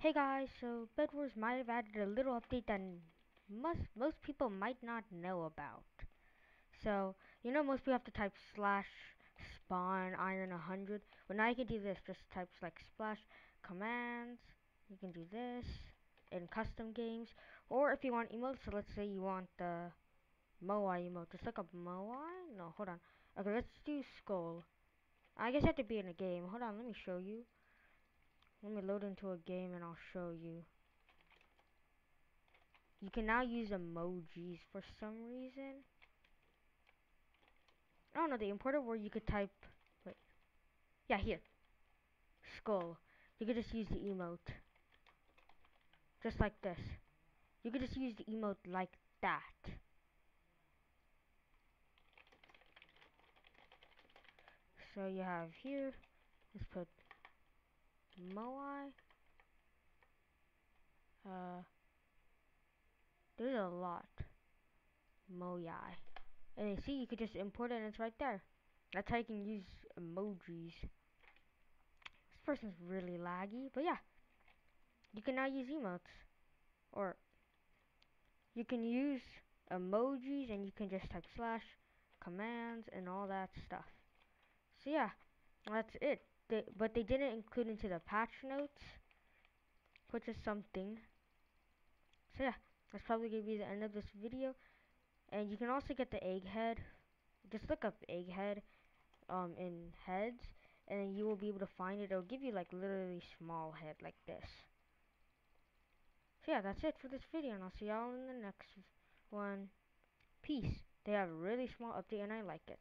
Hey guys, so Bedwars might have added a little update that most most people might not know about. So, you know most people have to type slash spawn iron 100. Well now you can do this, just type like slash commands. You can do this in custom games. Or if you want emotes, so let's say you want the Moai emote. Just look up Moai? No, hold on. Okay, let's do skull. I guess you have to be in a game. Hold on, let me show you. Let me load into a game and I'll show you. You can now use emojis for some reason. Oh, I don't know, the importer where you could type, wait, yeah, here, skull. You could just use the emote, just like this. You could just use the emote like that. So you have here, let's put Moai. Uh, there's a lot. Moyai. And you see, you could just import it and it's right there. That's how you can use emojis. This person's really laggy, but yeah. You can now use emotes. Or, you can use emojis and you can just type slash commands and all that stuff. So yeah, that's it. They, but they didn't include into the patch notes, which is something. So yeah, that's probably going to be the end of this video. And you can also get the egghead. Just look up egghead um, in heads, and you will be able to find it. It'll give you like literally small head like this. So yeah, that's it for this video, and I'll see y'all in the next one. Peace. They have a really small update, and I like it.